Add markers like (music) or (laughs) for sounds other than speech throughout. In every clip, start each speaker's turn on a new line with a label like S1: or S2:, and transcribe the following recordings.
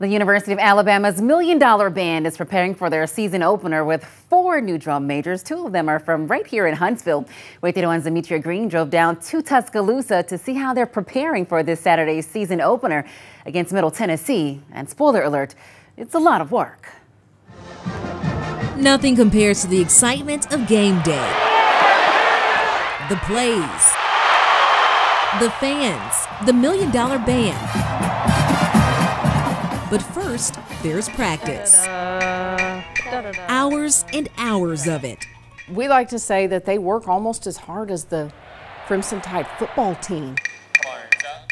S1: The University of Alabama's Million Dollar Band is preparing for their season opener with four new drum majors. Two of them are from right here in Huntsville. WAAY 31's Demetria Green drove down to Tuscaloosa to see how they're preparing for this Saturday's season opener against Middle Tennessee. And spoiler alert, it's a lot of work.
S2: Nothing compares to the excitement of game day. The plays, the fans, the Million Dollar Band. But first, there's practice. Hours and hours of it.
S3: We like to say that they work almost as hard as the Crimson Tide football team.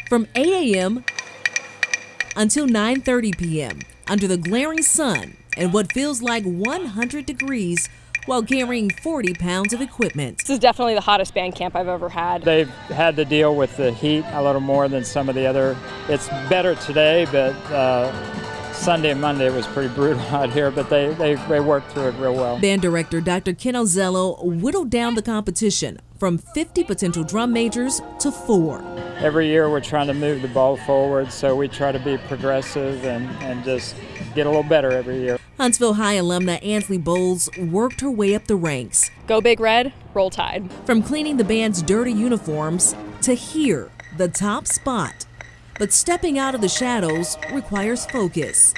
S2: From 8 a.m. until 9:30 p.m. under the glaring sun and what feels like 100 degrees while carrying 40 pounds of equipment.
S4: This is definitely the hottest band camp I've ever had.
S5: They've had to deal with the heat a little more than some of the other. It's better today, but uh, Sunday and Monday was pretty brutal (laughs) out here, but they, they, they worked through it real well.
S2: Band director Dr. Ken Ozzello whittled down the competition from 50 potential drum majors to four.
S5: Every year we're trying to move the ball forward, so we try to be progressive and, and just get a little better every year.
S2: Huntsville High alumna Ansley Bowles worked her way up the ranks.
S4: Go Big Red, Roll Tide.
S2: From cleaning the band's dirty uniforms to here, the top spot. But stepping out of the shadows requires focus.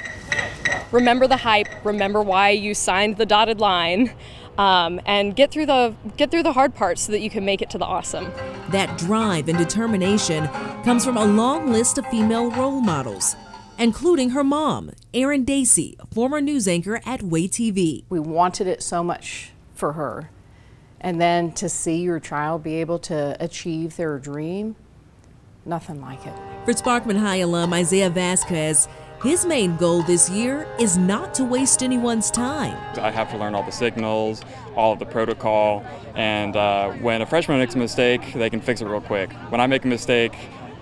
S4: Remember the hype, remember why you signed the dotted line. Um, and get through the get through the hard parts so that you can make it to the awesome.
S2: That drive and determination comes from a long list of female role models including her mom, Erin Dacey, former news anchor at WAAY TV.
S3: We wanted it so much for her. And then to see your child be able to achieve their dream, nothing like it.
S2: For Sparkman High alum Isaiah Vasquez, his main goal this year is not to waste anyone's time.
S6: I have to learn all the signals, all of the protocol, and uh, when a freshman makes a mistake, they can fix it real quick. When I make a mistake,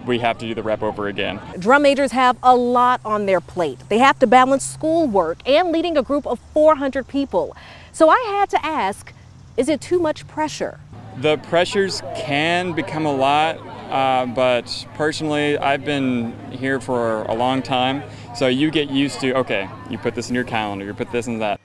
S6: we have to do the rep over again.
S7: Drum majors have a lot on their plate. They have to balance schoolwork and leading a group of 400 people. So I had to ask, is it too much pressure?
S6: The pressures can become a lot, uh, but personally, I've been here for a long time, so you get used to, okay, you put this in your calendar, you put this in that.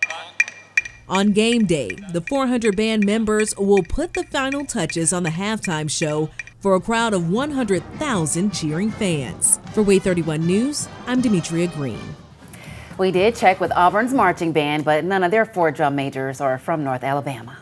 S2: On game day, the 400 band members will put the final touches on the halftime show for a crowd of 100,000 cheering fans. For WAAY 31 News, I'm Demetria Green.
S1: We did check with Auburn's marching band, but none of their four drum majors are from North Alabama.